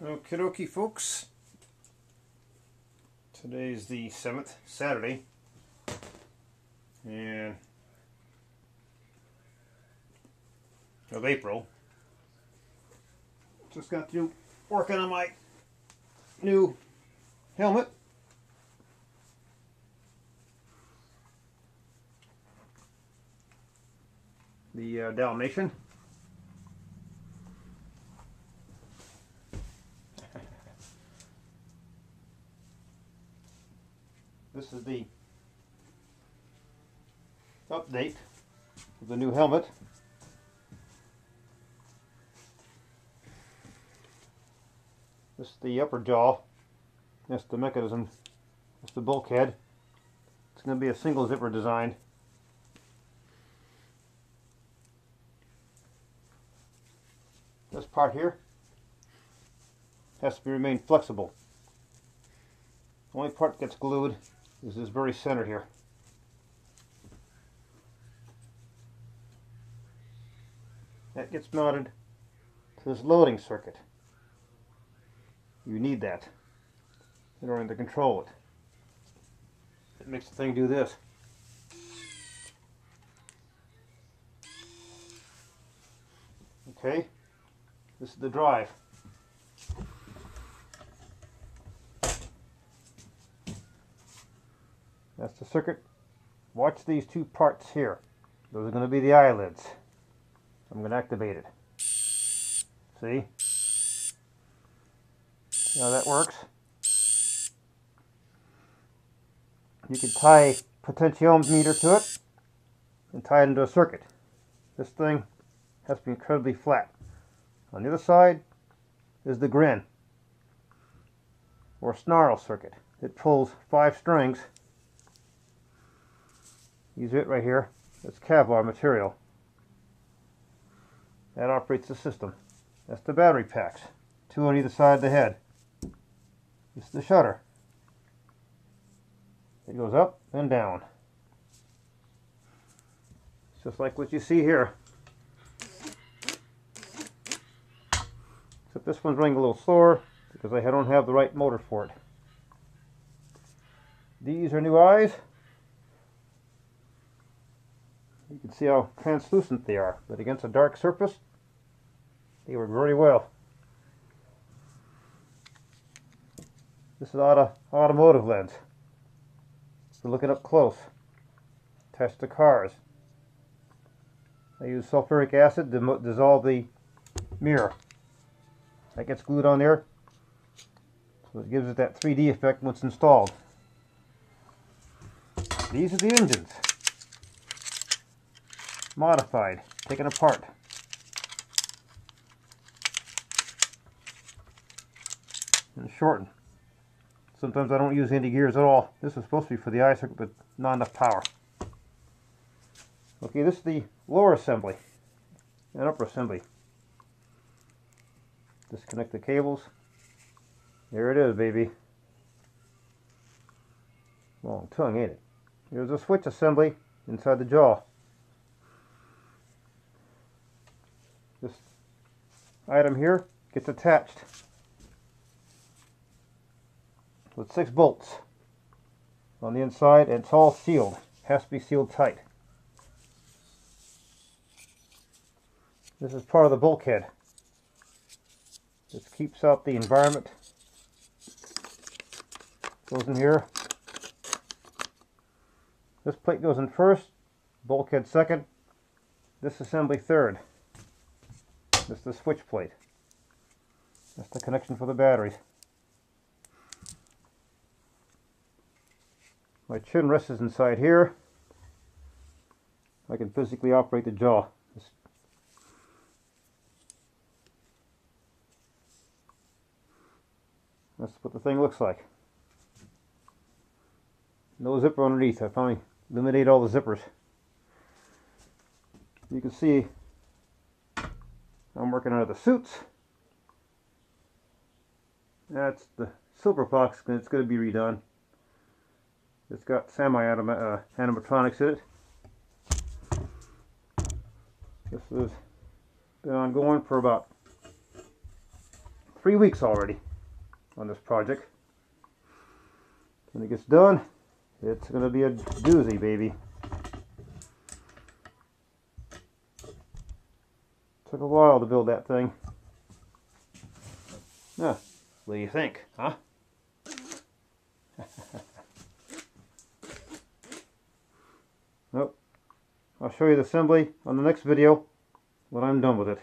Okie dokie, folks. today is the 7th, Saturday. And of April. Just got through working on my new helmet. The uh, Dalmatian. This is the update of the new helmet. This is the upper jaw. That's the mechanism. That's the bulkhead. It's going to be a single zipper design. This part here has to be remain flexible. The only part that gets glued is this very center here. That gets mounted to this loading circuit. You need that in order to control it. It makes the thing do this. Okay, this is the drive. That's the circuit. Watch these two parts here. Those are going to be the eyelids. I'm going to activate it. See? See how that works? You can tie potentiometer to it and tie it into a circuit. This thing has to be incredibly flat. On the other side is the grin or snarl circuit. It pulls five strings Use it right here. It's Kevlar material. That operates the system. That's the battery packs. Two on either side of the head. This is the shutter. It goes up and down. It's just like what you see here. Except this one's running a little slower because I don't have the right motor for it. These are new eyes. You can see how translucent they are, but against a dark surface, they work very well. This is auto, automotive lens. So look it up close. Test the cars. I use sulfuric acid to dissolve the mirror. That gets glued on there. So it gives it that 3D effect once installed. These are the engines modified, taken apart. And shortened. Sometimes I don't use any gears at all. This is supposed to be for the eye circuit, but not enough power. Okay, this is the lower assembly and upper assembly. Disconnect the cables. There it is, baby. Long tongue, ain't it? There's a switch assembly inside the jaw. Item here gets attached with six bolts on the inside and it's all sealed has to be sealed tight. This is part of the bulkhead. This keeps out the environment. Goes in here. This plate goes in first bulkhead second this assembly third is the switch plate. That's the connection for the batteries. My chin rests inside here. I can physically operate the jaw. That's what the thing looks like. No zipper underneath. I finally eliminated all the zippers. You can see I'm working out of the suits. That's the silver box. It's going to be redone. It's got semi-animatronics uh, in it. This has been ongoing for about three weeks already on this project. When it gets done, it's going to be a doozy, baby. Took a while to build that thing. Yeah, what do you think, huh? nope. I'll show you the assembly on the next video when I'm done with it.